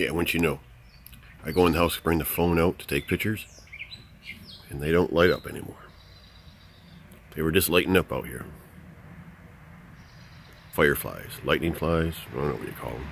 Yeah, once you know. I go in the house, bring the phone out to take pictures, and they don't light up anymore. They were just lighting up out here. Fireflies, lightning flies, I don't know what you call them.